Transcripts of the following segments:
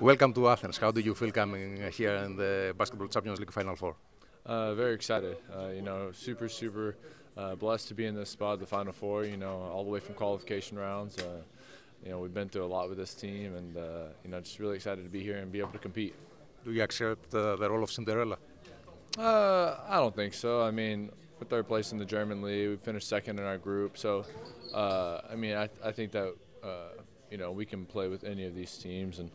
Welcome to Athens. How do you feel coming here in the Basketball Champions League Final Four? Uh, very excited. Uh, you know, super, super uh, blessed to be in this spot, the Final Four. You know, all the way from qualification rounds. Uh, you know, we've been through a lot with this team, and uh, you know, just really excited to be here and be able to compete. Do you accept uh, the role of Cinderella? Uh, I don't think so. I mean, we're third place in the German league. We finished second in our group, so I mean, I, I think that you know, we can play with any of these teams and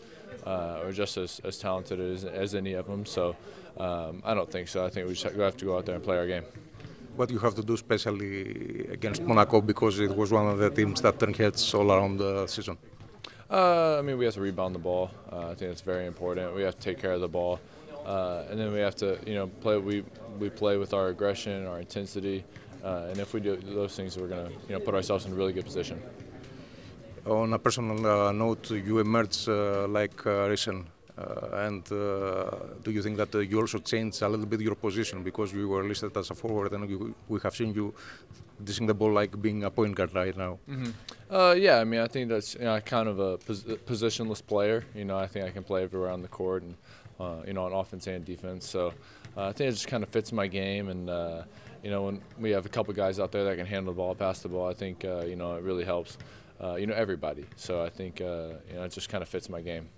uh, are just as, as talented as, as any of them. So um, I don't think so. I think we just have to go out there and play our game. What you have to do, especially against Monaco, because it was one of the teams that turned heads all around the season. Uh, I mean, we have to rebound the ball. Uh, I think that's very important. We have to take care of the ball, uh, and then we have to, you know, play. We we play with our aggression, our intensity, uh, and if we do those things, we're gonna, you know, put ourselves in a really good position. On a personal uh, note, you emerged uh, like uh, Riesen. and do you think that you also changed a little bit your position because you were listed as a forward and you, we have seen you dishing the ball like being a point guard right now? Mm -hmm. uh, yeah, I mean, I think that's you know, kind of a pos positionless player. You know, I think I can play everywhere on the court and uh, you know on offense and defense. So uh, I think it just kind of fits my game. And you know, when we have a couple guys out there that can handle the ball, pass the ball, I think you know it really helps uh, you know, everybody. So I think uh, you know, it just kind of fits my game.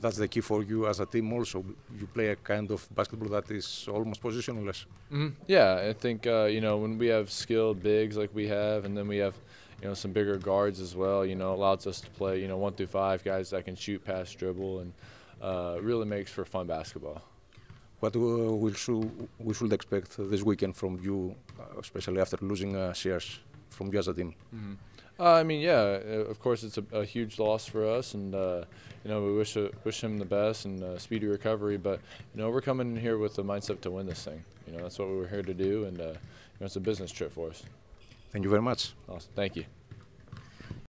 That's the key for you as a team. Also, you play a kind of basketball that is almost positionless. Mm -hmm. Yeah, I think uh, you know when we have skilled bigs like we have, and then we have you know some bigger guards as well. You know, allows us to play you know one through five guys that can shoot, pass, dribble, and uh, really makes for fun basketball. What uh, we should we should expect this weekend from you, uh, especially after losing uh, shares from you as a team. Mm -hmm. Uh, I mean, yeah, uh, of course it's a, a huge loss for us, and uh, you know we wish uh, wish him the best and uh, speedy recovery. But you know we're coming in here with the mindset to win this thing. You know that's what we were here to do, and uh, you know it's a business trip for us. Thank you very much. Awesome. Thank you.